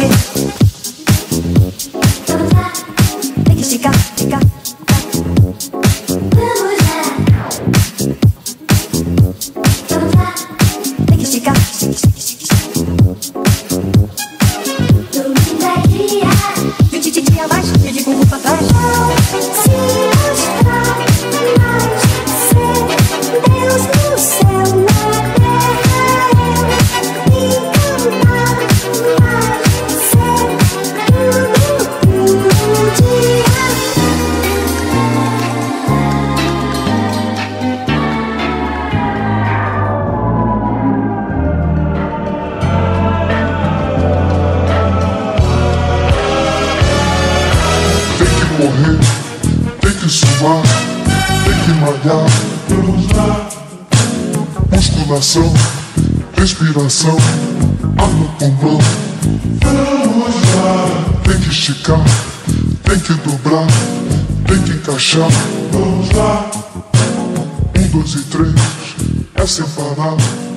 hit. Think she got, she got. Musculação, respiração, ar no pulmão. Vamos lá. Tem que esticar, tem que dobrar, tem que encaixar. Vamos lá. Um, dois e três, é sem parar.